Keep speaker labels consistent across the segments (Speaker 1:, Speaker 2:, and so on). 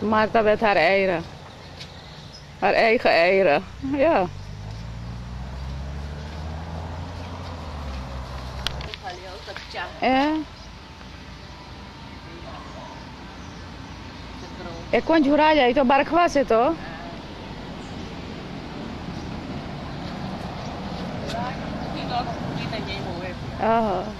Speaker 1: Marta met haar eieren. Haar eigen eieren. Ja. É. É com juralha, então barco se to. Ah. Oh,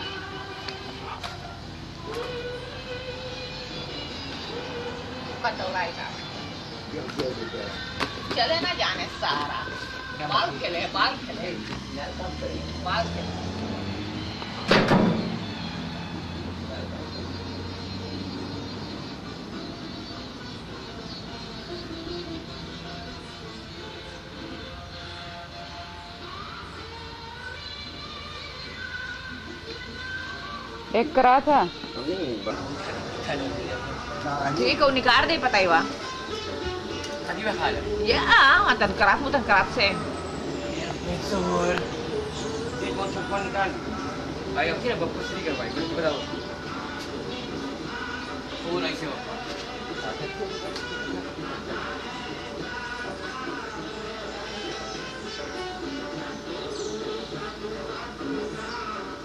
Speaker 2: चले ना जाने सारा खेले खेले
Speaker 1: एक करा था।
Speaker 2: ठीक निकाल
Speaker 3: दे पता
Speaker 2: ही वाह هتجيبي حالا يا اه هتنكرف
Speaker 3: وتنكرفسان متصور دي بص الفن كان ايوه كده ببص ليك بقى بس كده هو نايس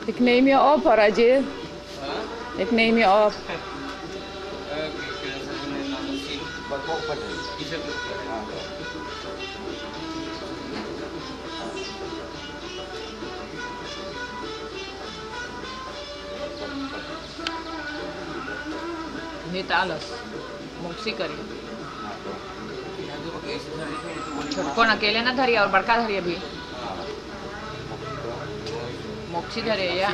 Speaker 1: Ik neem je op, Rajiv.
Speaker 3: Huh?
Speaker 1: Ik neem je op.
Speaker 3: Oké, ik kan het
Speaker 2: niet laten zien. Wat
Speaker 3: ook wat is. नीत आलस मुक्सी करी.
Speaker 2: छोटको अकेले ना धरी, और बड़का धरी अभी. मोक्षी धरे, या.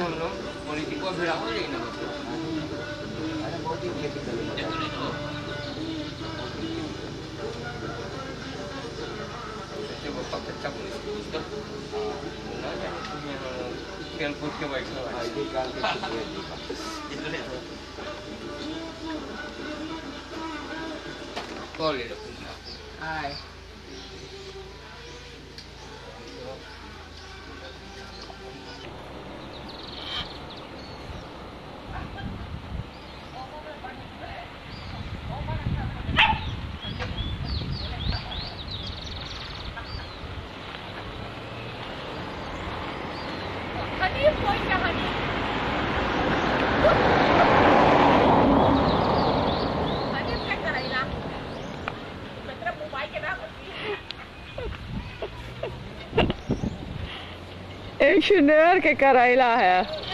Speaker 2: Hi.
Speaker 1: मिशनर के करेला है।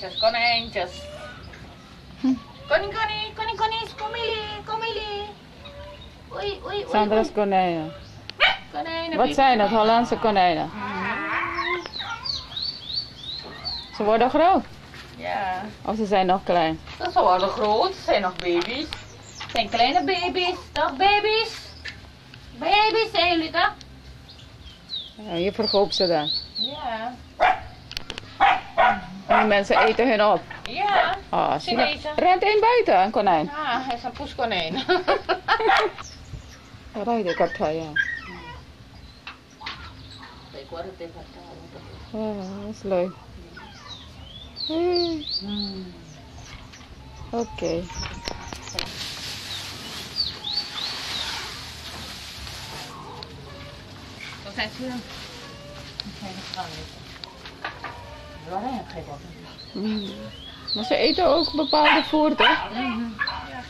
Speaker 2: Konijntjes, konijntjes. Koning, koning, koning, koning, kom jullie, kom jullie. Oei, oei, oei.
Speaker 1: Sandra's konijnen.
Speaker 2: Konijnen.
Speaker 1: Wat zijn het? Hollandse konijnen. Ze worden groot.
Speaker 2: Ja.
Speaker 1: Of ze zijn nog klein.
Speaker 2: Ze worden groot. Ze zijn nog baby's. Het zijn kleine baby's. Toch baby's? Baby's zijn jullie toch?
Speaker 1: Ja, je verkoopt ze dan.
Speaker 2: Ja.
Speaker 1: En die mensen eten hun op.
Speaker 2: Ja.
Speaker 1: Ah, zie je.
Speaker 2: eten.
Speaker 1: Rent één buiten, een konijn.
Speaker 2: Ah, hij is een poeskonijn.
Speaker 1: Rijd ik had ja.
Speaker 2: Ik word het even vertellen.
Speaker 1: Ja, dat is leuk. Hey, Oké.
Speaker 2: Wat zijn ze? zijn gevangen.
Speaker 1: Mm. Maar ze eten ook bepaalde voerten.
Speaker 2: Ja,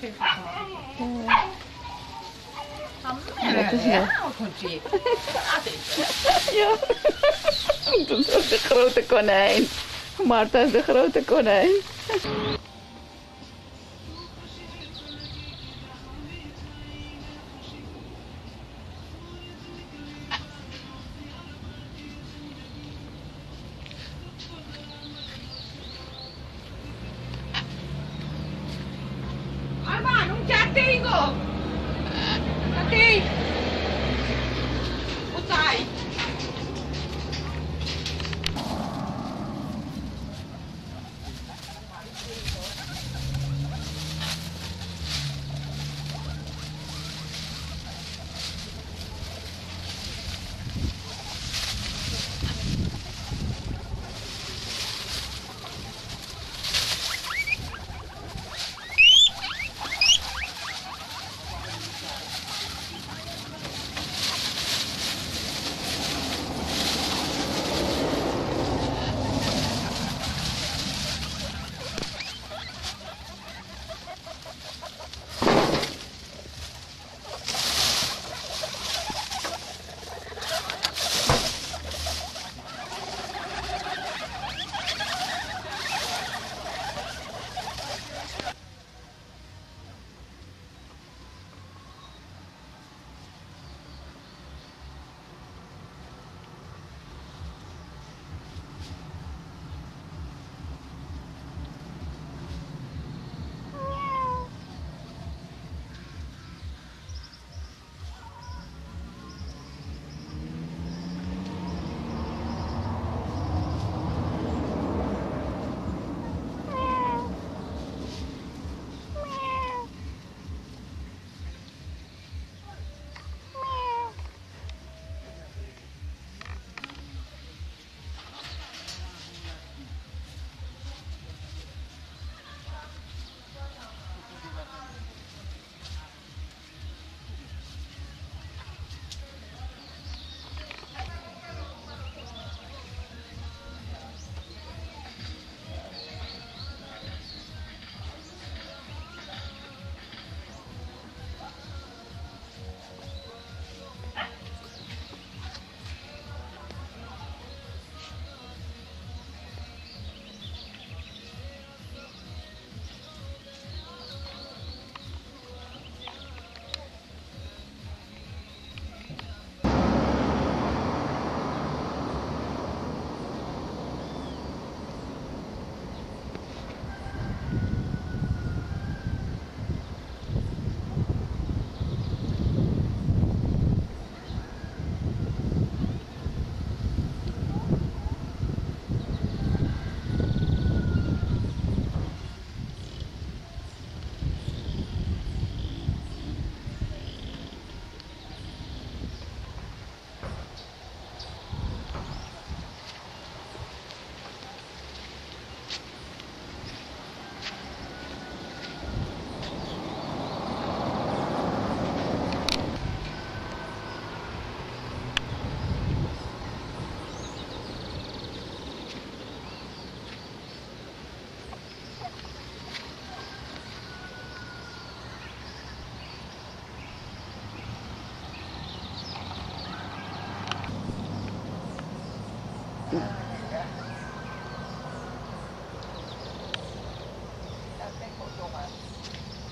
Speaker 2: geef
Speaker 1: is
Speaker 2: Ja. Dat is het.
Speaker 1: Ja. Dat is de grote konijn. Martha is de grote konijn.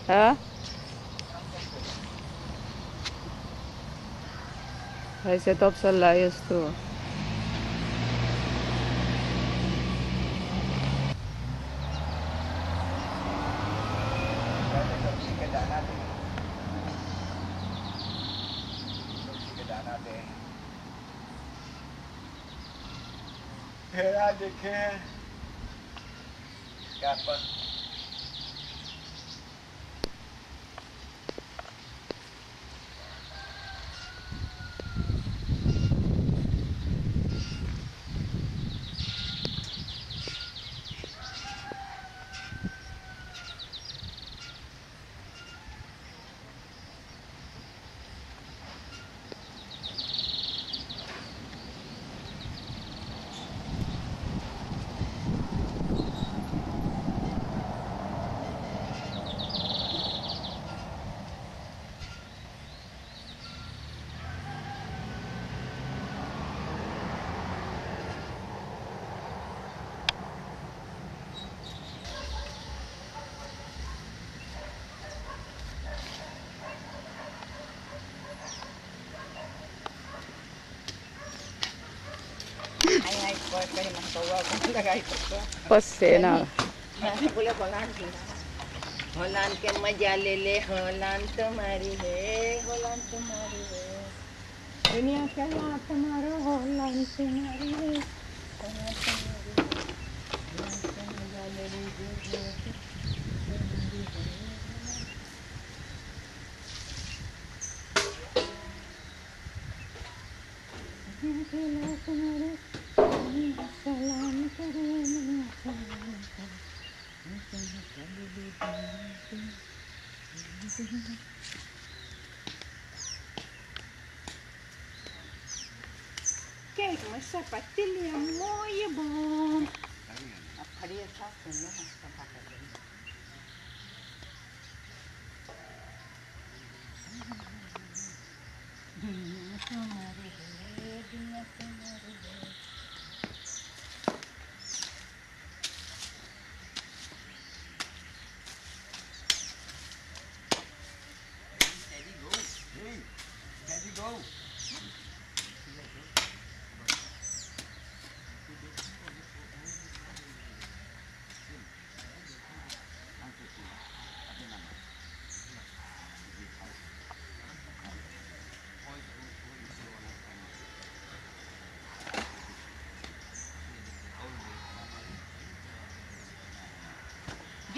Speaker 1: Hah? Hij zit op zijn luie stoel.
Speaker 4: बोले होलान होलान के मज़ा ले ले होलान तुम्हारी है होलान तुम्हारी है दुनिया के मारो होलान तुम्हारी है होलान तुम्हारी है होलान के मज़ा ले ले जो सलाम करो Kijk, mijn sapatilha mooie boom. Faria só com né? Sapato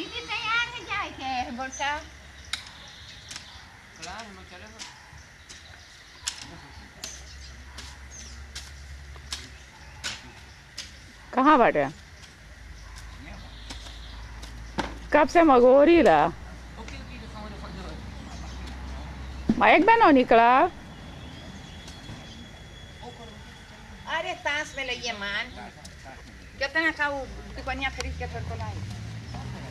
Speaker 4: दीदी तैयार है जाए के
Speaker 5: no queremos.
Speaker 1: कहाँ बाटे कब से मगोरी ला? माइक बनो निकला।
Speaker 4: अरे ताश में लइए मान। कितना खाऊ? दुकानिया खरीद के थोड़ को लाई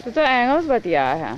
Speaker 4: तू
Speaker 1: तो एंगल्स बतिया है।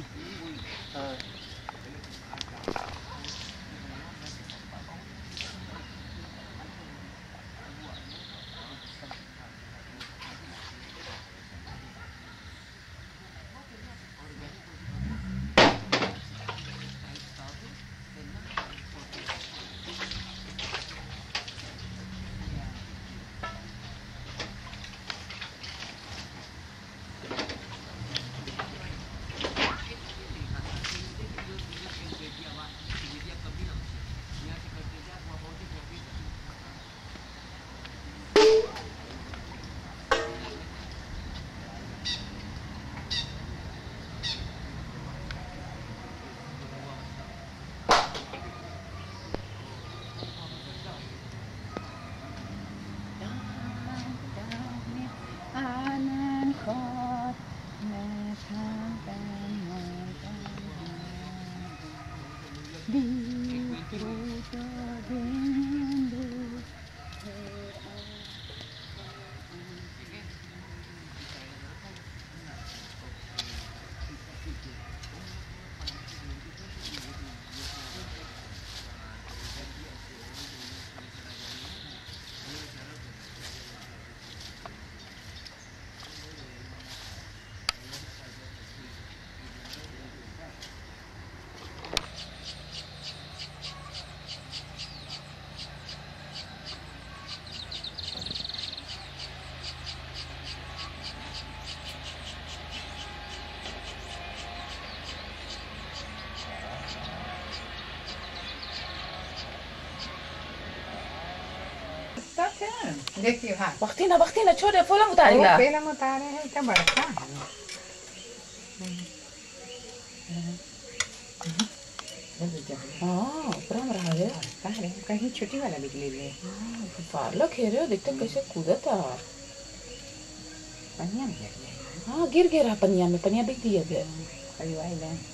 Speaker 4: देखिए हाँ
Speaker 1: वक्ती ना वक्ती ना छोड़े
Speaker 4: फूलम
Speaker 1: उतारे
Speaker 4: ना फूलम उतारे हैं क्या बड़का हाँ
Speaker 1: उपराम रहा
Speaker 4: है कहाँ कहीं छोटी वाला भी ले ले
Speaker 1: पार्लर खेल रहे हो देखते कैसे कूदा था
Speaker 4: पनिया में गिर गया
Speaker 1: हाँ गिर गया रहा पनिया में पनिया बिक दिया गया
Speaker 4: अरे वाह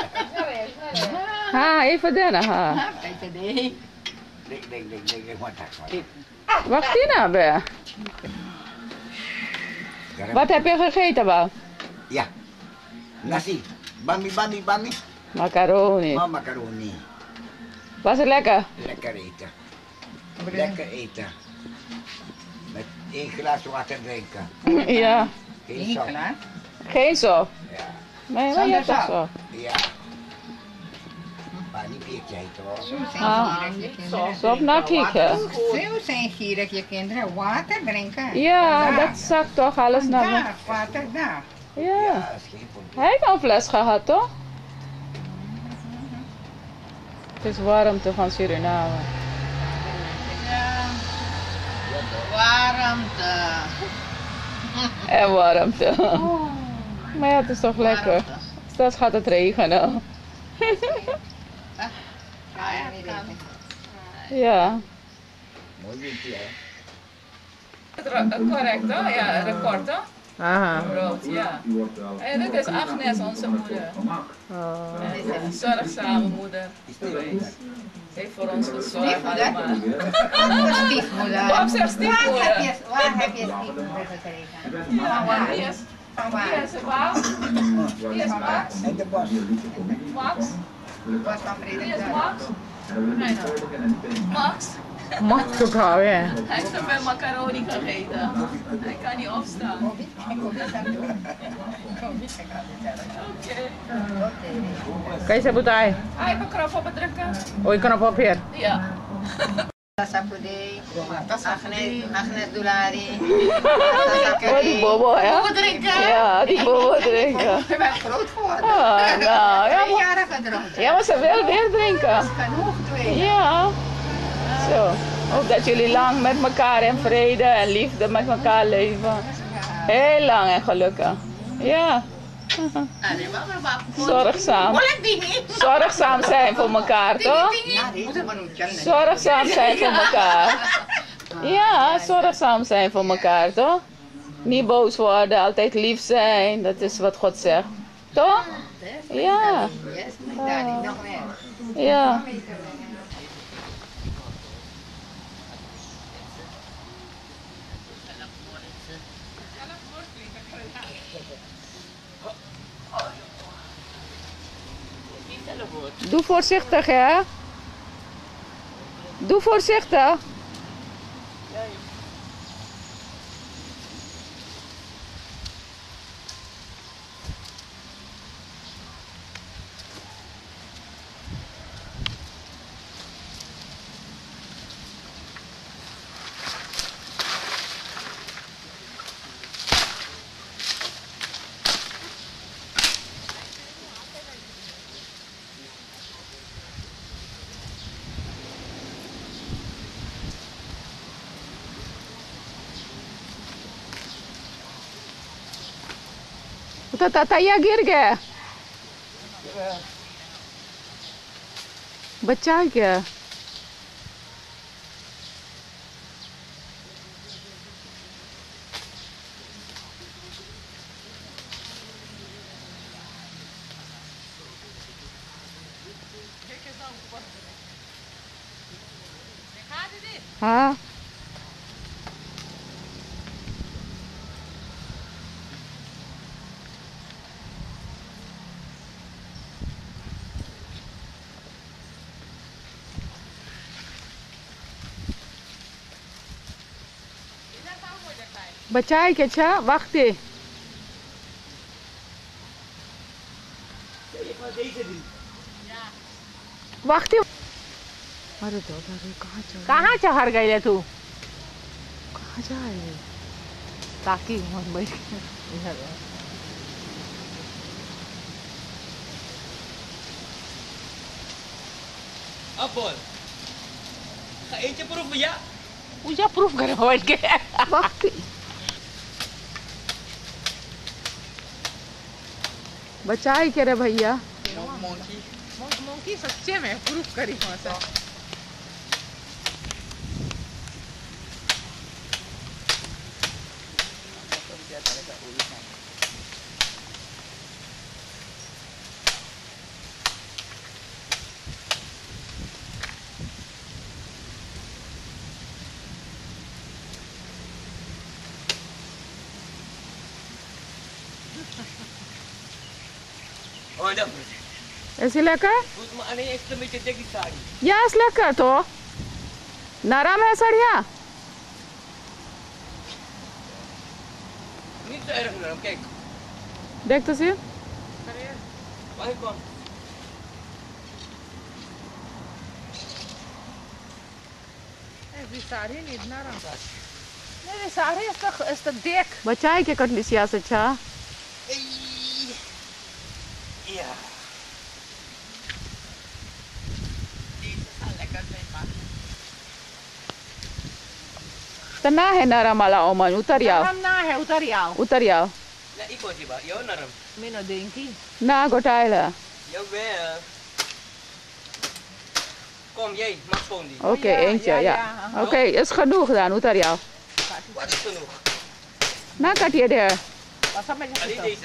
Speaker 1: Ha,
Speaker 5: even ಹಾ
Speaker 1: ಇಪ್ಪದೇನ ಹಾ Martina,
Speaker 5: ben.
Speaker 1: Wat heb je gegeten, wou?
Speaker 5: Ja. Nasi. Bami, bami, bami.
Speaker 1: Macaroni.
Speaker 5: Ma macaroni.
Speaker 1: Was het lekker?
Speaker 5: Lekker eten. Lekker eten. Met één glas water drinken.
Speaker 1: ja.
Speaker 5: Geen
Speaker 4: zo?
Speaker 1: Geen zo.
Speaker 5: Ja.
Speaker 1: Maar je hebt zo?
Speaker 5: Ja
Speaker 4: zijn hier je kinderen water drinken.
Speaker 1: Ja, dat zakt toch alles naar.
Speaker 4: Daar, water daar.
Speaker 1: Ja.
Speaker 5: ja
Speaker 1: Hij heeft al een fles gehad, toch? Het is warmte van Suriname.
Speaker 4: Warmte.
Speaker 1: En warmte. Maar ja, het is toch lekker. Straks gaat het regenen. Ja.
Speaker 5: mooi windje hè
Speaker 1: Correct, toch? Ja, record, toch?
Speaker 6: Aha.
Speaker 1: Rood, ja. En dit is Agnes, onze moeder.
Speaker 6: Oh.
Speaker 1: Een zorgzame moeder geweest. Ze heeft voor ons gezorgd
Speaker 4: Stiefmoeder?
Speaker 1: allemaal.
Speaker 4: Stiefmoeder.
Speaker 1: Zegt
Speaker 4: Waar heb
Speaker 1: stiefmoeder.
Speaker 4: je, waar heb je stiefmoeder gekregen?
Speaker 1: Ja, is,
Speaker 4: waar?
Speaker 1: is Max? Is Max?
Speaker 5: en de bos
Speaker 1: Max? Max? Max?
Speaker 6: Al, ja.
Speaker 1: Hij heeft te veel macaroni gegeten. Hij kan niet opstaan. Oké.
Speaker 6: Kan je sebutay?
Speaker 1: Hij heeft een krop op het drukken.
Speaker 6: O, ikaw na po, Pierre.
Speaker 1: Ja.
Speaker 4: Agnes, Agnes Dulari.
Speaker 1: Oh, die bobo, ja?
Speaker 4: drinken.
Speaker 1: Ja, die bobo drinken.
Speaker 4: Je bent groot geworden.
Speaker 1: Ah, nou, ja,
Speaker 4: Twee jaren gedronken.
Speaker 1: ja, maar ze wil weer drinken.
Speaker 4: Genoeg twee.
Speaker 1: Ja. Zo. Ook dat jullie lang met elkaar in vrede en liefde met elkaar leven. Heel lang en gelukkig. Ja. Zorgzaam. Zorgzaam zijn voor elkaar, toch? Zorgzaam zijn voor elkaar. Ja, zorgzaam zijn voor elkaar, toch? Niet boos worden, altijd lief zijn. Dat is wat God zegt. Toch? Ja. Ja. Doe voorzichtig, hè? Doe voorzichtig. Uta tataya गिर गया। बच्चा है क्या?
Speaker 2: بچایك अच्छा? وقتي वक्त अरे तो बाबा रे कहाँ चढ़ कहाँ चढ़ गई तू? कहाँ जा रही है? ताकि मन बैठ
Speaker 3: अब बोल। ऐसे प्रूफ भैया?
Speaker 2: पूजा प्रूफ घर बैठ के वक्त बचाई के रे भैया मोंकी मोंकी सच्चे में प्रूफ करी हाँ सर
Speaker 3: Εσύ λέκα?
Speaker 2: Κουσμάνε, έξω
Speaker 3: με τέτοια σάρι. Γεια σας λέκα το.
Speaker 2: Ναρά με σαριά. Μην το έρχομαι, κέκ.
Speaker 3: Δέκ το σύν. Σαριά. Βάει
Speaker 2: κόμμα. सारे नहीं
Speaker 3: इतना आराम मेरे
Speaker 2: सारे इसका इसका देख बचाए क्या
Speaker 3: कर लीजिए अच्छा
Speaker 1: तना है नरम वाला ओमन उतर जाओ
Speaker 2: नरम ना है उतर आओ
Speaker 1: उतर जाओ
Speaker 3: Na, ikaw, diba? Yo, naram.
Speaker 2: मैंने देंगी
Speaker 1: ना गोटाइला
Speaker 3: Jawel. Kom, jij, mag gewoon die.
Speaker 1: Oké,
Speaker 2: Ja,
Speaker 1: eentje,
Speaker 2: ja,
Speaker 1: ja.
Speaker 2: ja.
Speaker 1: Oké, is genoeg gedaan. Utar jou.
Speaker 3: Wat is genoeg?
Speaker 1: Na kat je der.
Speaker 2: Pas op met je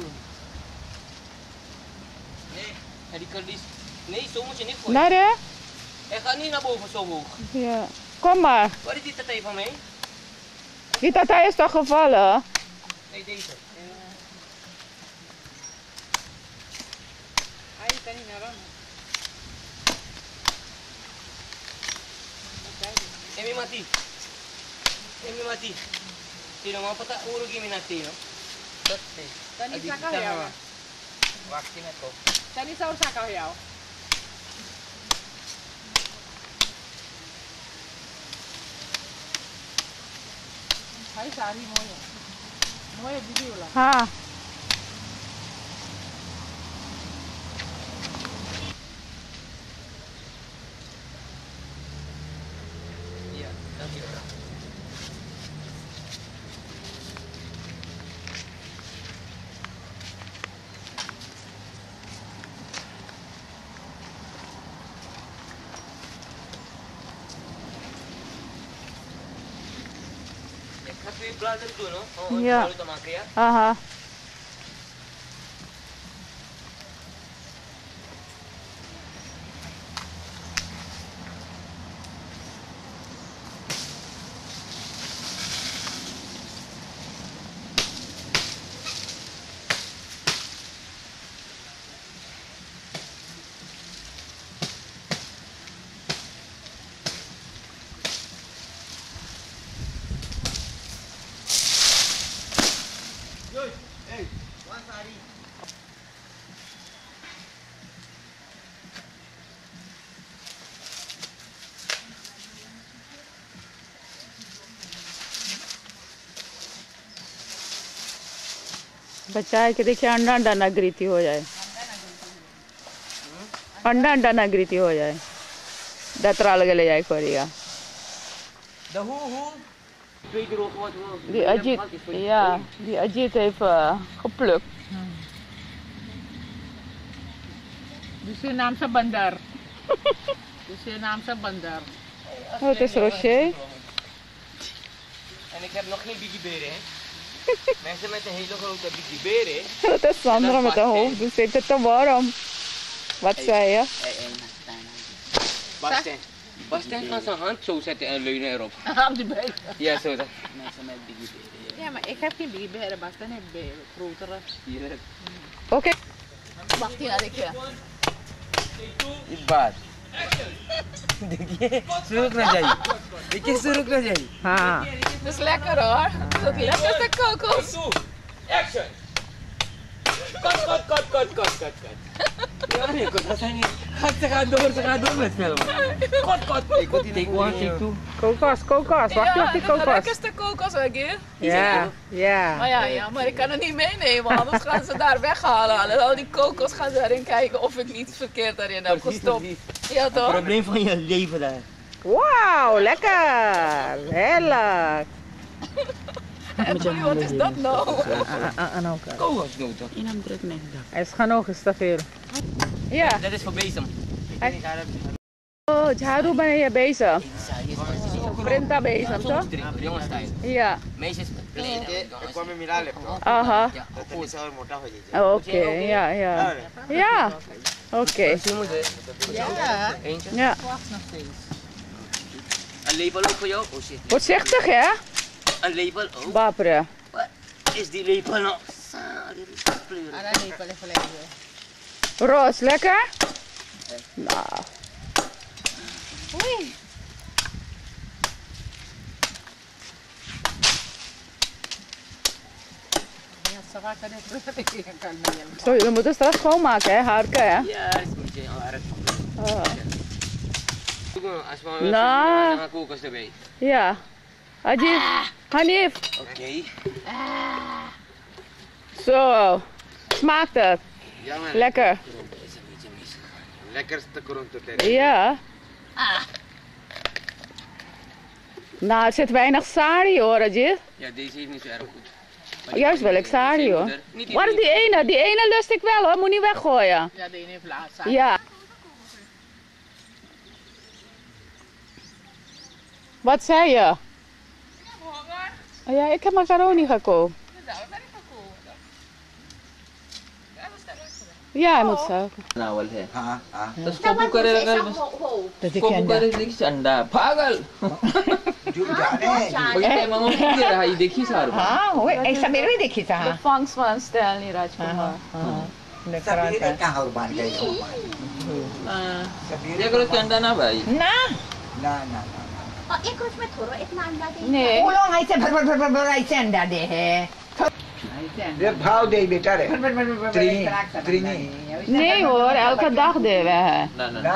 Speaker 3: Doen. Nee, en die kan die... Nee, zo moet je niet gooien.
Speaker 1: Naar de?
Speaker 3: Hij gaat niet naar boven zo hoog.
Speaker 1: Ja. Kom maar.
Speaker 3: Wat is die tatij van mij?
Speaker 1: Die tata is toch gevallen?
Speaker 3: Nee, deze. Emi mati. Emi mati. Tino mo pata uro gimi na tino.
Speaker 2: Perfeito. Tanito saca real. Waxing é top. Tanito é o
Speaker 1: real.
Speaker 3: Aí tá, moia. Moia vi plaza tu, no? O,
Speaker 1: ja. Aha. बच्चा है कि देखिए अंडा अंडा ना हो जाए। अंडा अंडा ना हो जाए। दतरा लगे ले जाए
Speaker 3: कोरिया अजीत या Ajit
Speaker 1: die Ajit heeft.
Speaker 2: Dus Surinaamse bandar. De dus Surinaamse bandar.
Speaker 1: Oh, het is Rocher.
Speaker 3: En ik heb nog geen bigiberen, hè? Mensen met een hele grote bigiberen.
Speaker 1: dat is Sandra met een hoofd, dus heeft het te warm. Wat zei je?
Speaker 3: Nou Basten. Basten gaat zijn hand zo zetten en leunen erop.
Speaker 6: Aan die.
Speaker 3: Ja, zo dat. Mensen met bigiberen.
Speaker 6: Ja, maar ik heb geen bigiberen, Basten heeft grotere.
Speaker 1: Oké.
Speaker 6: Wacht hier, ik.
Speaker 3: इस बार। देखिए सुरुक ना जाइए देखिए सुरुक ना जाइए
Speaker 6: हाँ। बस
Speaker 3: लेकर और लेकर से को को action cut cut cut cut cut cut Gaat ze gaan door, ze gaan door met filmen. Kot, kot. Ik take one, take two.
Speaker 1: Kokos, kokos. Wacht je die kokos.
Speaker 6: Lekker stuk kokos weg hier.
Speaker 1: Ja, ja.
Speaker 6: Ja, ja, maar ik kan het niet meenemen, anders gaan ze daar weghalen. Al die kokos gaan ze daarin kijken of ik niet verkeerd daarin heb gestopt. Ja toch?
Speaker 3: Het probleem van je leven daar.
Speaker 1: Wauw, lekker. Heerlijk.
Speaker 6: Wat is dat nou?
Speaker 1: Ah, ah, ah, nou
Speaker 3: Kokosnoten.
Speaker 1: Hij is gaan is eens veel. Ja.
Speaker 3: dat is voor bezem
Speaker 1: Oh, Jharu ben je bezig. Printa bezig, toch? Ja.
Speaker 3: meisjes
Speaker 1: Aha.
Speaker 3: ja
Speaker 1: Oh, Oké, ja, ja. Ja. Oké.
Speaker 4: Ja.
Speaker 3: eentje
Speaker 1: Ja.
Speaker 3: een lepel ook voor jou oh
Speaker 1: Voorzichtig, hè?
Speaker 3: een lepel ook
Speaker 1: Bapre.
Speaker 3: wat is die lepel nou Sorry, kleuren.
Speaker 4: Ah, dan lepel even lekker.
Speaker 1: Roos, lekker? Nou.
Speaker 4: Ja, zo
Speaker 1: jullie moeten straks schoonmaken, hè? Harken, hè?
Speaker 3: ja is een beetje erg
Speaker 1: Oh.
Speaker 3: als we
Speaker 1: Nou.
Speaker 3: dan kokos erbij
Speaker 1: Ja. Ajit, Hanif.
Speaker 3: oké
Speaker 1: Zo. Smaakt het?
Speaker 7: Ja man,
Speaker 1: Lekker.
Speaker 3: is een beetje misgegaan
Speaker 7: lekkerste krontenterrein.
Speaker 1: Ja. Nou, er zit weinig sari hoor, Ajit.
Speaker 3: ja deze heeft niet zo erg goed Maar
Speaker 1: Juist wel, ik sari hoor. Waar is die ene? Die ene lust ik wel hoor, moet niet weggooien.
Speaker 6: Ja, de ene heeft laatst.
Speaker 1: Ja. Wat zei je? Oh ja, ik heb macaroni gekookt. Ja, hij moet zelf.
Speaker 3: नावल है।
Speaker 7: हाँ हाँ।
Speaker 3: तो उसको बुक करेगा
Speaker 4: Dat ik
Speaker 3: उसको बुक देखिए अंडा। पागल।
Speaker 7: जो जाने। हैं
Speaker 3: बगैर मामा बुक रहा है। देखिए सारू
Speaker 4: हाँ वो ऐसा मेरे भी देखी था
Speaker 1: De vangst van Stanley Rajkumar.
Speaker 7: सबीरे कहाँ और बाँध गए हो।
Speaker 3: ये करो कि अंडा ना भाई।
Speaker 4: ना।
Speaker 7: ना ना ना
Speaker 8: और एक रोज थोड़ा इतना अंडा दे।
Speaker 1: Nee.
Speaker 4: वो लोग ऐसे भर भर भर भर ऐसे अंडा दे है। Dit bouw deed beter.
Speaker 7: Trini,
Speaker 1: Nee hoor, elke dag deden we.
Speaker 3: Nee,
Speaker 7: nee.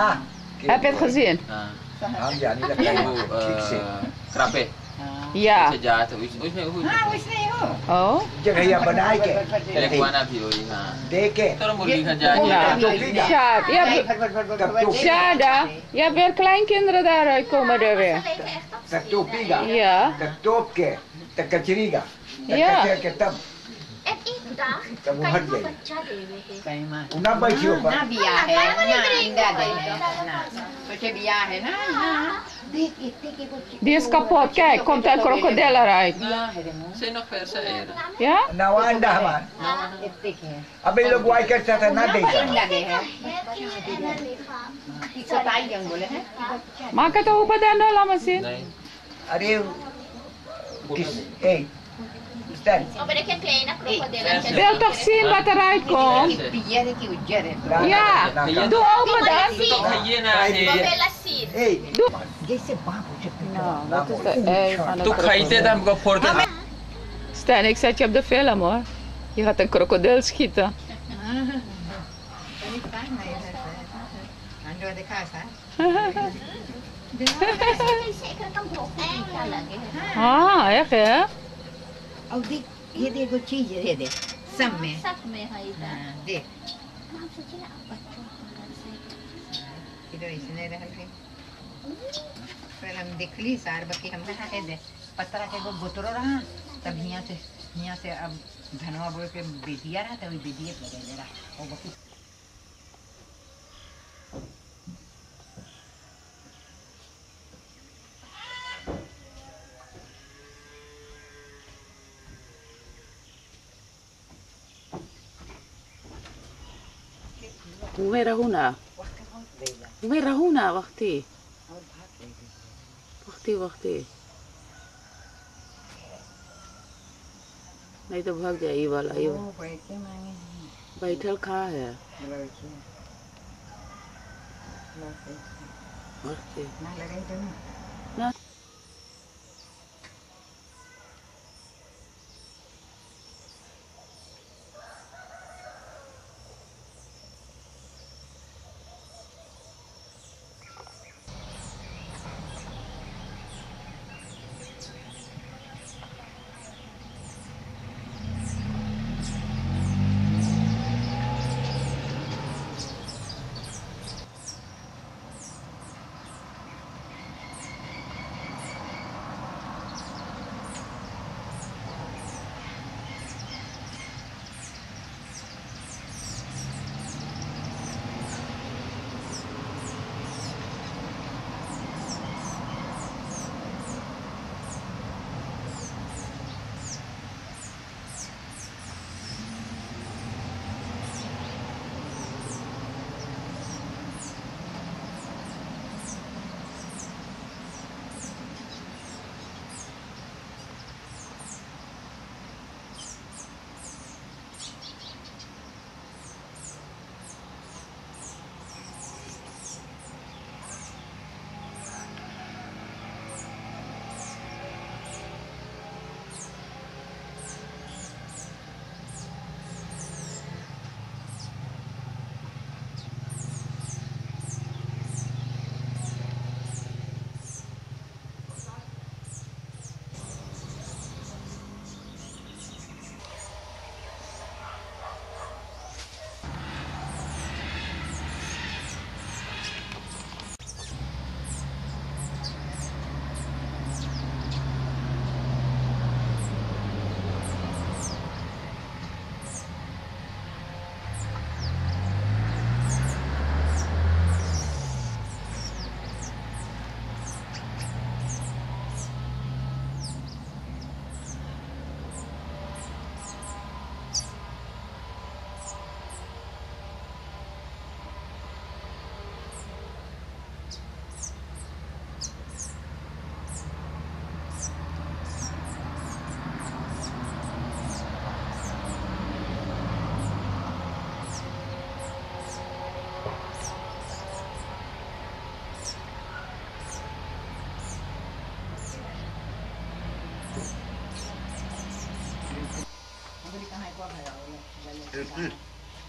Speaker 1: Heb je het gezien? Ja.
Speaker 4: Krappe. Ja.
Speaker 1: Oh.
Speaker 3: Jangan ya benar ke.
Speaker 1: Ja.
Speaker 4: apa
Speaker 1: yo
Speaker 4: een Deke. Ja. mau
Speaker 7: lihat
Speaker 4: jadi.
Speaker 7: Sjaap.
Speaker 1: Ja. Ja. Ja, weer kleinkinderen daaruit eh, komen er weer.
Speaker 7: Tertopiga.
Speaker 1: Ja.
Speaker 7: Tertopke. Terkaciriga. Terkaciriga. Ja. तब वो हट जाएगी ना बैठियो
Speaker 4: ना बिया है ना इंदा दे है सोचे बिया है ना
Speaker 7: Diz capot, che è? Conta
Speaker 4: il crocodile, Rai.
Speaker 8: Se no,
Speaker 4: persa era. Yeah? No, anda,
Speaker 1: man. Abbiamo lo guai che c'è, non è
Speaker 3: vero.
Speaker 7: Ma che tu puoi
Speaker 8: andare alla machine? Arrivo. Ehi.
Speaker 1: Wil toch zien wat eruit komt? Ja, doe open
Speaker 4: dat. Doe.
Speaker 1: Nou, dat is de ei
Speaker 3: voor de.
Speaker 1: Stijn, ik zet je op de film hoor. Je gaat een krokodil schieten. Ah, echt hè?
Speaker 4: और देख ये देखो चीज़ ये दे सब में।
Speaker 8: सब में है
Speaker 4: हाँ, देख।
Speaker 8: हम सोचे ना बच्चों का से
Speaker 4: इधर इसने रहल है पहले हम देखली सार बाकी हम कहा है दे पतरा के वो बोतरो रहा तब यहाँ से यहाँ से अब धनवा बोल के बेदिया रहा था वही पकड़ पे रहा। और बाकी
Speaker 1: تمہیں رہونا تمہیں رہونا وقتی وقتی وقتی नहीं तो भाग जाए ये वाला ये बैठल खा है
Speaker 4: लड़की।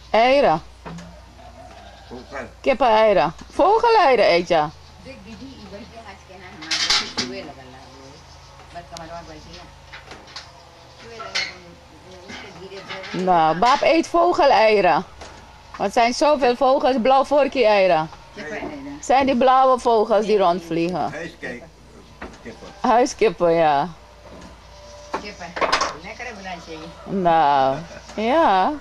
Speaker 4: Eieren. Kippen
Speaker 1: eieren.
Speaker 7: Vogel
Speaker 1: eieren eet je. Nou, Bab eet vogeleieren. Want zijn zoveel vogels, blauw
Speaker 4: vorkje
Speaker 1: eieren. Zijn die blauwe vogels die rondvliegen?
Speaker 7: Huiskippen.
Speaker 1: Huiskippen, ja.
Speaker 4: Kippen.
Speaker 1: Nou, ja.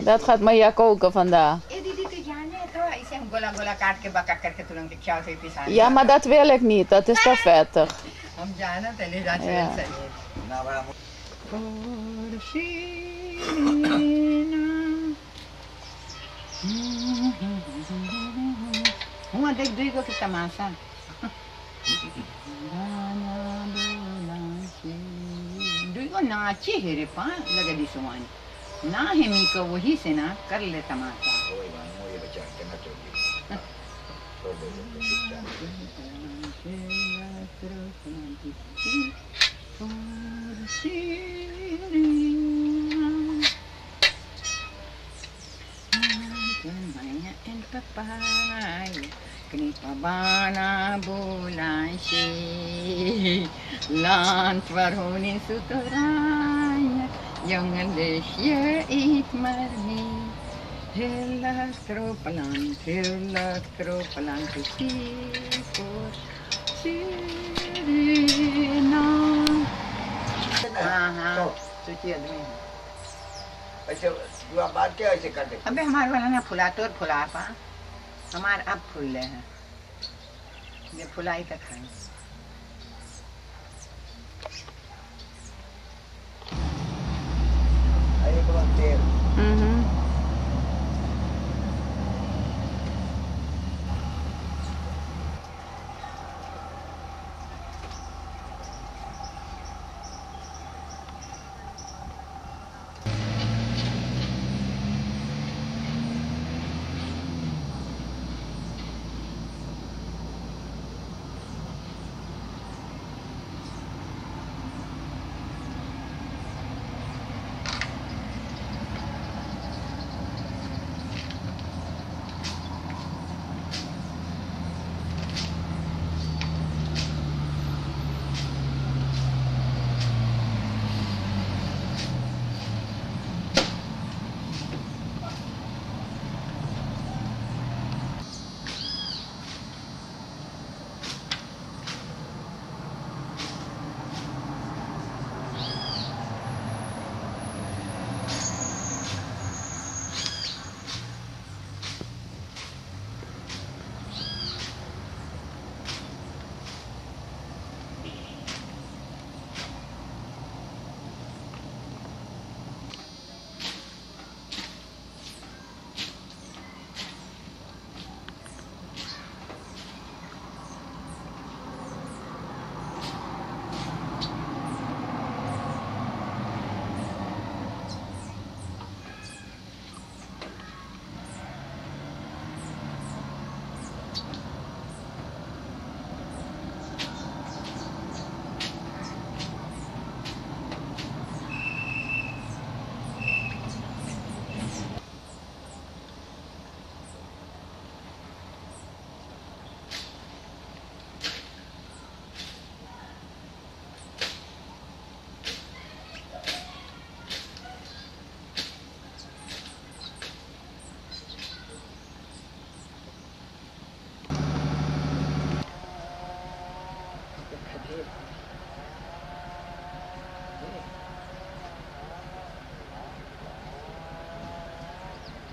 Speaker 1: Dat gaat Maya koken vandaag. Ja, maar dat wil ik niet. Dat is te vettig. Ja.
Speaker 4: वो नाचे हेरे पा लगदी सुमान ना है मी को वही से ना कर ले तमाशा Kenapa bana bulan sih Land varhonin sutoraya Jongelesje eet maar mee Hela stropeland, hela stropeland is hier voor Suriname. Aha, सोचिए आदमी
Speaker 7: बात क्या ऐसे कर दे
Speaker 4: अबे हमारे वाला ना फुला तो फुला पा हमारे अब फूल रहे हैं ये फुलाई तक खाएँ
Speaker 1: Aí,
Speaker 4: planteiro. Uhum.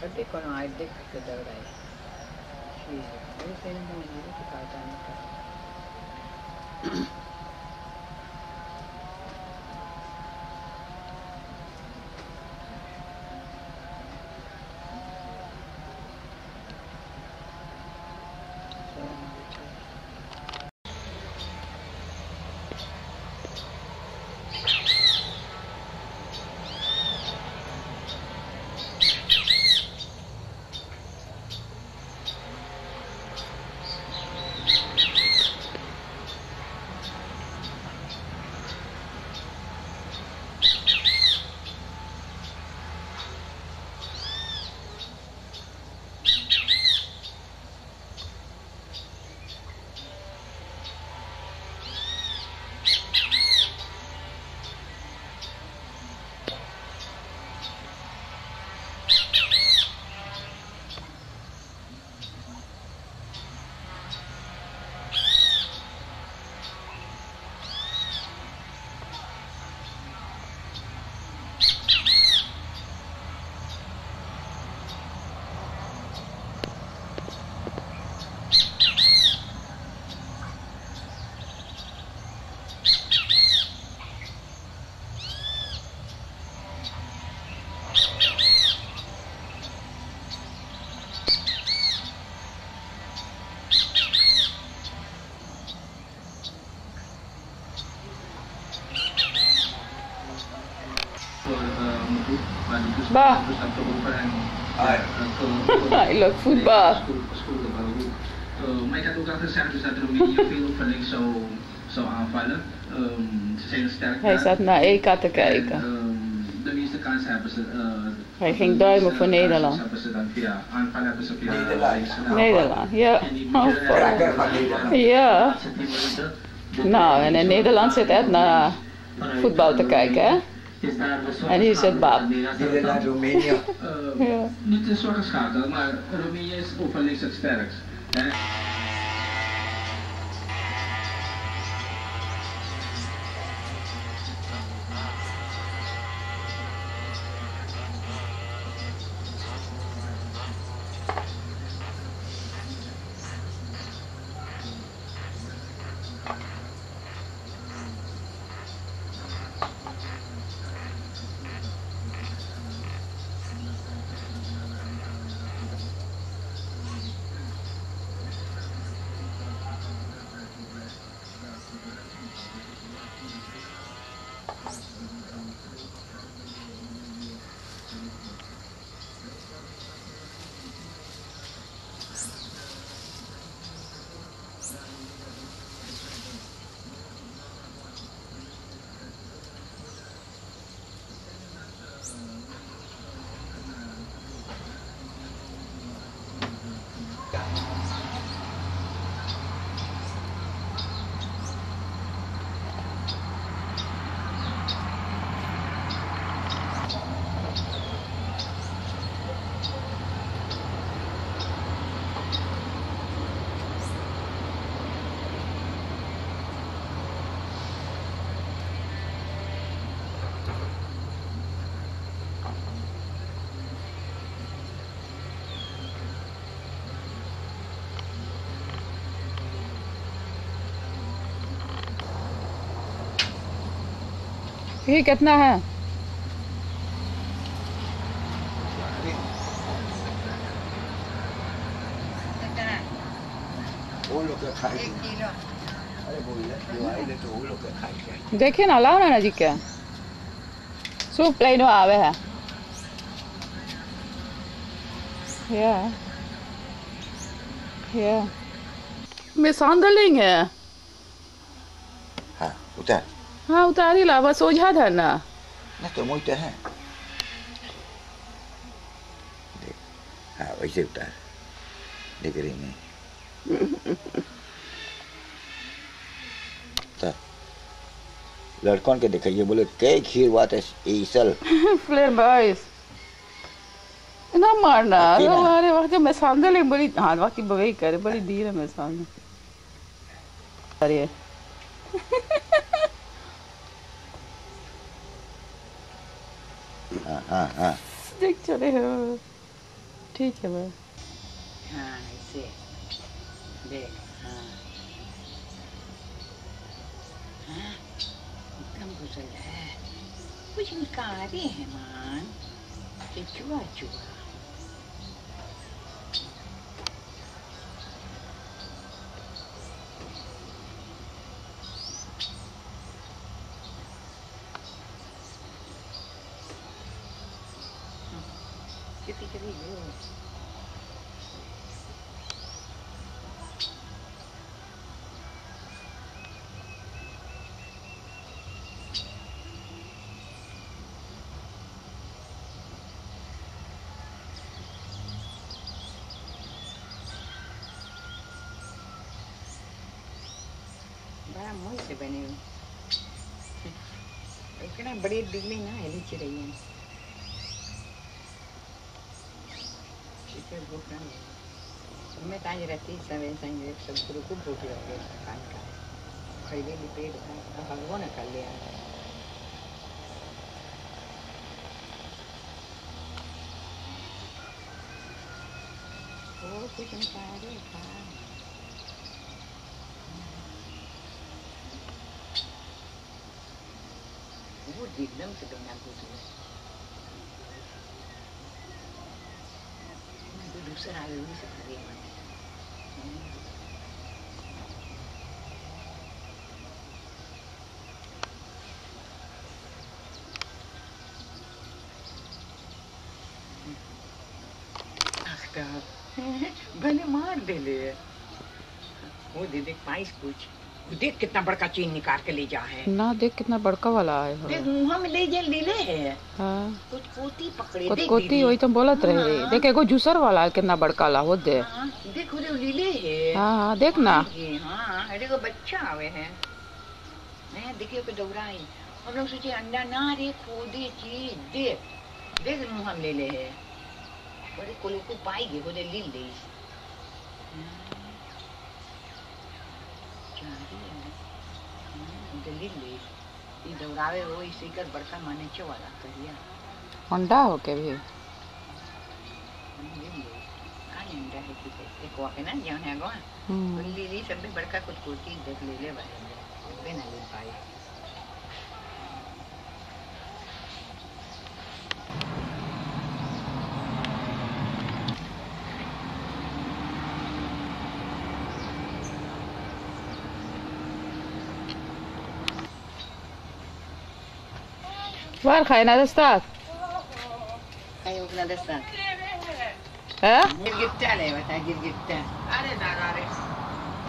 Speaker 4: but they cannot, they could have died. She is very ceremonial to Katana.
Speaker 1: Bah,
Speaker 7: Ah,
Speaker 1: I love football.
Speaker 9: Maar ik had ook al gezegd dus dat Roemenië veel opvulling zou, zou aanvallen. Um, ze zijn sterk.
Speaker 1: Hij zat naar EK te
Speaker 9: En,
Speaker 1: kijken.
Speaker 9: ehm, de meeste kansen hebben ze. uh,
Speaker 1: Hij ging duimen voor Nederland.
Speaker 9: Hebben ze dan via aanvallen hebben ze via
Speaker 7: Nederland.
Speaker 1: Nederland, ja.
Speaker 9: En die
Speaker 1: Oh. Ja. Nou, en in Nederland zit Ed naar voetbal te kijken, hè?
Speaker 9: Is daar de zorg
Speaker 1: En hier zit Bab.
Speaker 7: Nederland, Roemenië.
Speaker 9: Uh,
Speaker 1: Ja.
Speaker 9: Niet te zwaar geschakeld, maar Roemenië is overlinks het sterkst.
Speaker 1: ये कितना है? देखिए ना, लाओ ना नजीक के। सूप लाइनो आवे है। या या मैं आंधलिंग
Speaker 7: लेंगे। utarila, vas oljadana. Na tudom, hogy te. Á, vagy zőtár. Degréni. लड़कों के देखा ये बोले कई खीर बात है ईसल
Speaker 1: फ्लेयर बॉयस ना मारना
Speaker 7: अरे वक्त
Speaker 1: मैं सांदे ले बड़ी हाँ वक्त बवे करे बड़ी दीर है मैं सांदे अरे
Speaker 7: हाँ हाँ हाँ
Speaker 1: देख चले हो ठीक है मैं
Speaker 4: हाँ ऐसे देख हाँ हाँ है कुछ निकाले हैं मान चुआ चुआ Chiti chiti yo. बड़ा मुँह से बने हुए इतना बड़ी बिल्ली ना हिली रही है। भूख मैं ताज रहती समय संग सब गुरु को भूख लग गई कान का। खरीदे भी पेट अब भगवान ने कर लिया वो कुछ नहीं, खा रहे खा वो देखने में से तो कहीं कुछ तो नहीं दूसरा आगे उन्हीं से खड़े मानते भले मार दे ले। वो दे दे, पाइस कुछ देख कितना बड़का चीन निकाल के ले जा है।
Speaker 1: ना देख कितना बड़का वाला आए हो।
Speaker 4: देख मुँह में ले जा ले ले। है।
Speaker 1: हाँ
Speaker 4: कुछ कोती पकड़े देख
Speaker 1: कोती वही तो बोलत रहे। देख एगो जूसर वाला है कितना बड़का ला हो दे।
Speaker 4: हाँ, देख लीले है
Speaker 1: हाँ हाँ देख ना।
Speaker 4: ये, हाँ अरे को बच्चा आवे है। मैं देखिए को दौड़ाई हम लोग सोचे अंडा ना रे खोदे चीज़ देख। देख मुँह हम ले ले है। बड़े कोलो को पाई गए होदे ली ले ली। ले ये दौड़ावे हो इसी कर बड़का माने चवाला करिया
Speaker 1: होंडा हो के भी
Speaker 4: एक वाके ना जौन है गो
Speaker 1: हम्म,
Speaker 4: लीली सब बड़का कुछ कुर्ती देख ले ले बारे बे ना ले पाई
Speaker 1: Waar ga هذا ستار ايوا stad?
Speaker 4: Ga ها؟ جبت
Speaker 6: علي وقتها جبت علي
Speaker 4: دار عارف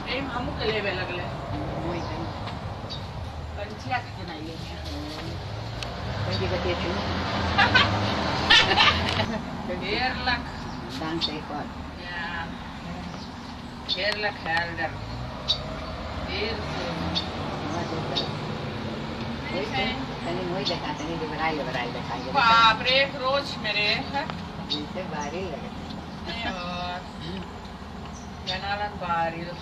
Speaker 4: إيه ما مو كلي بالك لا بنت لك તને મોઈ
Speaker 6: લગા તને દેવરાય લેવરાય
Speaker 4: લગા બાપ રે
Speaker 6: રોજ મેરે જીતે બારી લગે Janalan baril.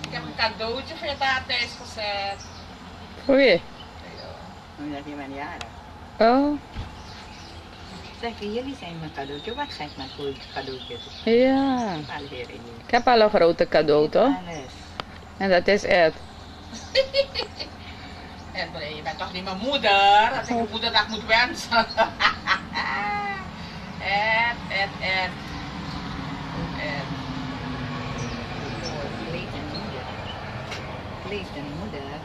Speaker 6: Ik heb een cadeautje voor je taart thuis gezet.
Speaker 1: Voor je?
Speaker 4: Omdat je mijn jaren.
Speaker 1: Oh.
Speaker 4: Zeg, jullie zijn mijn cadeautje. Wat geeft mijn goede cadeautje?
Speaker 1: Ja. Ik heb al een grote cadeau, toch? En dat is het.
Speaker 6: En nee, je bent toch niet mijn moeder? Als ik mijn moederdag moet wensen. Ed, Ed, Ed. Ed.
Speaker 4: Kleed en moeder. Kleed en moeder.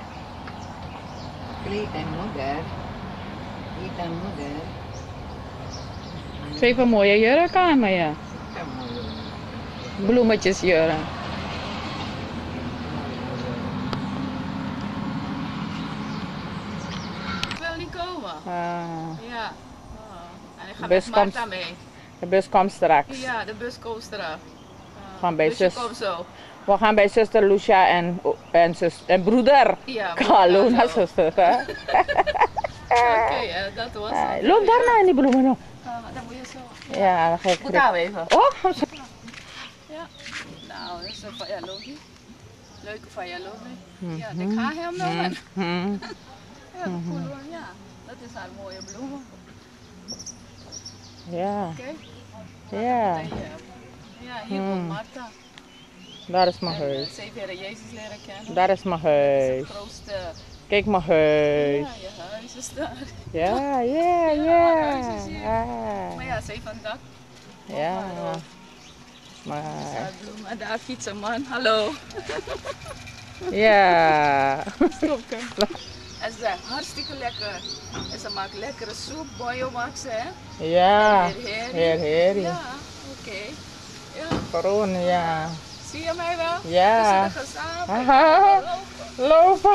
Speaker 4: Kleed en moeder. Kleed en moeder.
Speaker 1: Ze heeft een mooie jurk aan, maar ja
Speaker 4: mooi.
Speaker 1: Bloemetjes jurk.
Speaker 6: Ik wil niet komen.
Speaker 1: Ah,
Speaker 6: Ja. En ik ga
Speaker 1: Bus
Speaker 6: met Marta
Speaker 1: komt.
Speaker 6: mee.
Speaker 1: de bus komt straks.
Speaker 6: Ja, de bus komt straks.
Speaker 1: We gaan bij
Speaker 6: busje
Speaker 1: zus.
Speaker 6: komt zo.
Speaker 1: We gaan bij zuster Lucia en, en, zus, en broeder.
Speaker 6: Ja, zo.
Speaker 1: zuster.
Speaker 6: Oké, ja, dat was
Speaker 1: Ah,
Speaker 6: het.
Speaker 1: Loop daarna in die bloemen. nog.
Speaker 6: Ah, dan moet je zo.
Speaker 1: Ja, dan ga ik.
Speaker 6: Moet daar even.
Speaker 1: Oh, zo.
Speaker 6: Nou, dat is een Fayalobi. Leuke Fayalobi. Ja, ik ga hem nog.
Speaker 1: Mhm.
Speaker 6: Ja, cool hoor, ja. Is haar mooie bloemen.
Speaker 1: Ja.
Speaker 6: Oké.
Speaker 1: Ja,
Speaker 6: Ja, hier
Speaker 1: Hmm.
Speaker 6: woont Marta.
Speaker 1: daar is mijn
Speaker 6: En,
Speaker 1: huis.
Speaker 6: eh, Ze heeft Heer Jezus leren kennen.
Speaker 1: Daar is mijn
Speaker 6: is
Speaker 1: huis.
Speaker 6: het grootste.
Speaker 1: Kijk mijn
Speaker 6: Ja,
Speaker 1: huis.
Speaker 6: je huis is daar.
Speaker 1: Ja, ja,
Speaker 6: Ja,
Speaker 1: ja.
Speaker 6: huis is.
Speaker 1: Ah,
Speaker 6: Maar ja, ze heeft een dak.
Speaker 1: Ja. Maar,
Speaker 6: Staat bloemen. En daar fietst een man. Hallo.
Speaker 1: ja.
Speaker 6: Stopke. En ze zijn hartstikke lekker. En ze maakt lekkere soep. Boyo maakt ze, hè?
Speaker 1: Ja.
Speaker 6: Heer Heri.
Speaker 1: Heer.
Speaker 6: Ja, oké. Ja,
Speaker 1: Corona, ja.
Speaker 6: zie je mij wel?
Speaker 1: Ja.
Speaker 6: We zitten samen.
Speaker 1: Haha. Lopen.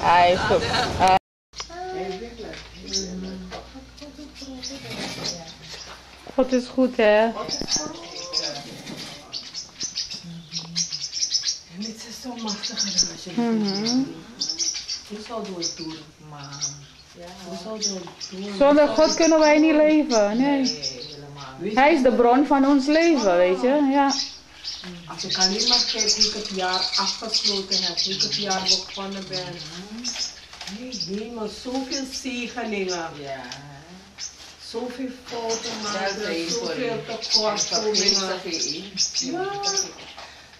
Speaker 1: Hij is goed. Ah. God is goed, hè?
Speaker 5: Het is zo machtig gedaan als je
Speaker 1: Mhm.
Speaker 5: Hoe zou je het doen, doen?
Speaker 1: Zonder God kunnen wij niet leven. Nee.
Speaker 5: Nee, helemaal. Weet
Speaker 1: Hij is de bron van ons leven, weet je? Ja.
Speaker 5: Als ik alleen maar kijk hoe ik het jaar afgesloten heb, hoe ik het jaar begonnen ben. Nee, hemel, zoveel zegeningen.
Speaker 4: Ja.
Speaker 5: Zoveel fouten maken, zoveel tekortkomingen. Ja.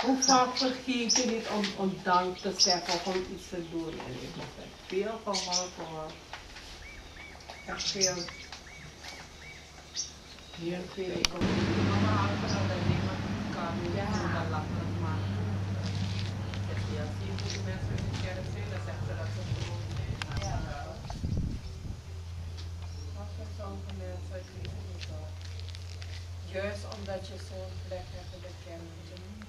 Speaker 5: Hoe vaak vergeet je niet om, om dank te zeggen of om iets te doen? En ik heb echt veel geholpen hoor. Echt veel. Heel veel. Ik kom mama houdt van dat niemand kan. Ja. Dat lachen het maar. Als je ziet hoe de mensen in de kerk zijn, dan zeggen ze dat ze gewoon zijn. Ja. Wat voor zoveel mensen, ik weet het niet hoor. Juist omdat je zo'n plek hebt in de kerk,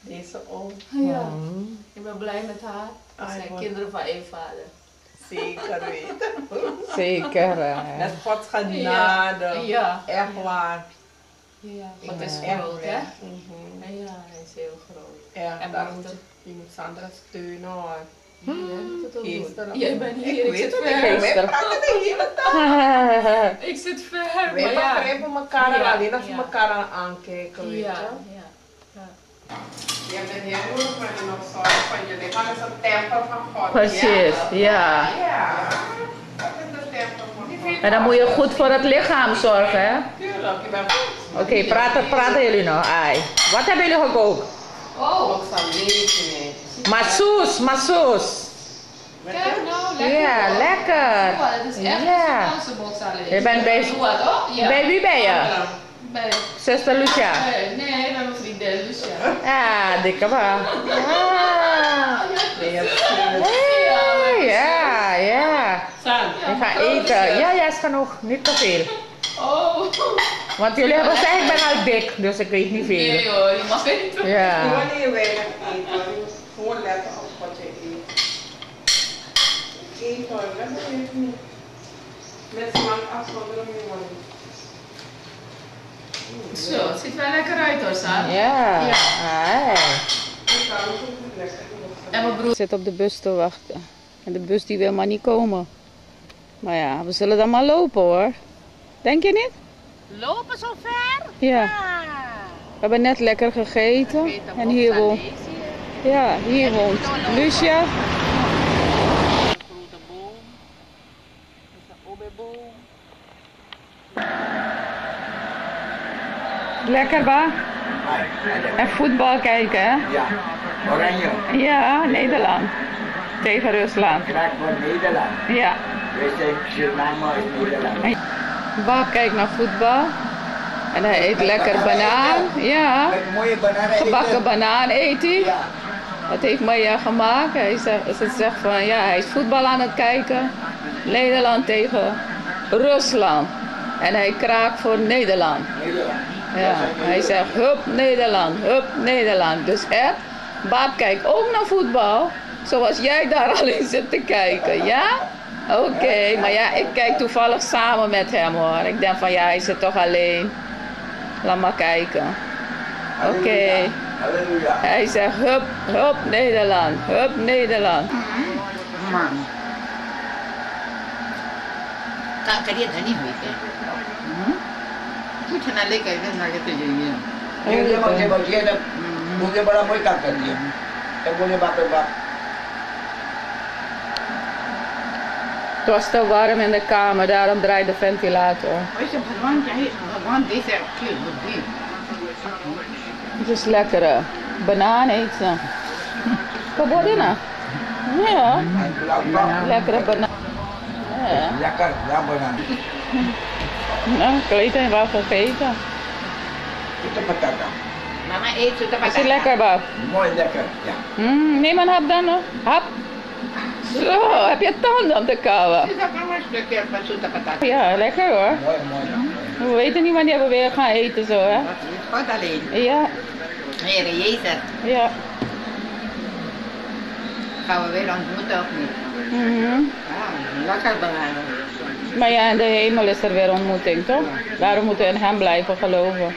Speaker 5: Deze oom.
Speaker 4: Ja.
Speaker 1: Mm.
Speaker 4: Ik ben blij met haar.
Speaker 5: Ah,
Speaker 4: zijn
Speaker 5: ik word-
Speaker 4: kinderen van één vader.
Speaker 5: Zeker weten.
Speaker 1: Zeker. hè.
Speaker 5: Met Gods genade.
Speaker 4: Ja.
Speaker 5: Echt waar.
Speaker 4: Ja. God is groot, hè? Ja, hij is heel groot.
Speaker 5: Ja,
Speaker 4: En
Speaker 5: daarom
Speaker 4: wachten.
Speaker 5: moet je, je moet Sandra steunen hoor.
Speaker 4: Ja, jij bent hier, ik,
Speaker 5: Ik weet
Speaker 4: zit
Speaker 5: het,
Speaker 4: ver.
Speaker 5: ik praten de hele dag.
Speaker 4: Ik zit ver,
Speaker 5: Wij
Speaker 4: maar ja.
Speaker 5: begrijpen elkaar
Speaker 4: Ja,
Speaker 5: alleen als we
Speaker 4: ja.
Speaker 5: elkaar aan aankijken, weet
Speaker 4: Ja,
Speaker 5: je.
Speaker 4: ja.
Speaker 5: Je bent heel goed, maar je nog van je lichaam is een tempel van God.
Speaker 1: Precies, ja.
Speaker 5: Ja, dat is de tempel van God.
Speaker 1: En dan moet je goed voor het lichaam zorgen, hè?
Speaker 5: Tuurlijk, je bent goed.
Speaker 1: Oké, praten, praten jullie nog. Ai. Wat hebben jullie gekookt?
Speaker 5: Oh, ik zal nee.
Speaker 1: Massoes, massoes.
Speaker 4: Kijk nou, lekker.
Speaker 1: Ja,
Speaker 4: hoor.
Speaker 1: lekker.
Speaker 4: Wow, het is echt
Speaker 1: Ja.
Speaker 4: een.
Speaker 1: Je bent bij-?
Speaker 4: Ja.
Speaker 1: Bij wie ben je?
Speaker 4: Bij...
Speaker 1: Zuster Lucia.
Speaker 4: Nee, nee, bij mijn vriendin Lucia.
Speaker 1: Ja, dikke ba. Ah.
Speaker 5: Nee,
Speaker 1: Hey, ja, ja. Ik ga eten. Ja, ja, is genoeg. Niet te veel.
Speaker 4: Oh,
Speaker 1: Want jullie hebben gezegd, ik ben al dik, dus ik eet niet
Speaker 4: nee
Speaker 1: veel.
Speaker 4: hoor, je mag niet.
Speaker 1: Ja.
Speaker 5: Wanneer hoor. je moet gewoon letten op wat je eet. Eet hoor, dat weet ik niet. Mensen maken afzonderen niet worden.
Speaker 4: Zo, het ziet wel lekker uit hoor, Sar.
Speaker 1: Ja.
Speaker 4: Ja.
Speaker 1: Hey.
Speaker 5: Ik kan ook niet lekker.
Speaker 4: En mijn broer.
Speaker 1: Ik zit op de bus te wachten. En de bus die wil maar niet komen. Maar ja, we zullen dan maar lopen hoor. Denk je niet?
Speaker 6: Lopen zo ver?
Speaker 1: Ja. We hebben net lekker gegeten. En hier ja, hier woont Lucia.
Speaker 6: Een grote boom. Dat is een obeboom.
Speaker 1: Lekker ba? En voetbal kijken hè?
Speaker 7: Ja, Oranje.
Speaker 1: Ja, Nederland. Tegen Rusland.
Speaker 7: Graag voor Nederland.
Speaker 1: Ja.
Speaker 7: Wij zijn Suriname uit Nederland.
Speaker 1: Ba kijkt naar voetbal. En hij eet lekker banaan. Ja. Gebakken banaan eet hij. Dat heeft Maya gemaakt. Hij zegt, ze zegt van ja, hij is voetbal aan het kijken. Nederland tegen Rusland. En hij kraakt voor Nederland.
Speaker 7: Nederland.
Speaker 1: Ja, hij zegt hup Nederland, hup Nederland. Dus echt, Baap kijkt ook naar voetbal. Zoals jij daar alleen zit te kijken, ja? Oké, maar ja, ik kijk toevallig samen met hem hoor. Ik denk van ja, hij zit toch alleen. Laat maar kijken. Oké.
Speaker 7: Halleluja.
Speaker 1: Hij zegt hup, hup Nederland, hup Nederland.
Speaker 4: Man. Kak kalian tadi baik kan? Macam nak lekai kan nak kata je ni.
Speaker 7: Dia dia pakai bagian dia. Mungkin barang boleh kakak dia. Dia boleh pakai bak.
Speaker 1: Het was te warm in de kamer, daarom draait de ventilator.
Speaker 4: Oi se bhagwan chahe, bhagwan de se rakhe buddhi.
Speaker 1: Het is lekker. hè. Banaan ze. Kabodina. Ja, lekkere banaan. Ja,
Speaker 7: Lekker, ja benar.
Speaker 1: nou, kleed en wel gegeten.
Speaker 7: Patata.
Speaker 4: Mama eet sudah
Speaker 1: Is het lekker, Bab?
Speaker 7: Mooi lekker. Ja.
Speaker 1: Mm, neem een hap dan. hoor. Hap. Zo, heb je tanden om te kauwen?
Speaker 4: Patata.
Speaker 1: Ja, lekker hoor.
Speaker 7: Mooi, mooi.
Speaker 1: We weten niet wanneer we weer gaan eten zo, hè?
Speaker 4: Kau alleen.
Speaker 1: Ja,
Speaker 4: Nee, Jezus.
Speaker 1: ja.
Speaker 4: Gaan we weer ontmoeten of niet?
Speaker 1: Mhm.
Speaker 4: Ah, lekker banaan.
Speaker 1: Maar ja, in de hemel is er weer ontmoeting, toch? Daarom moeten we in hem blijven geloven.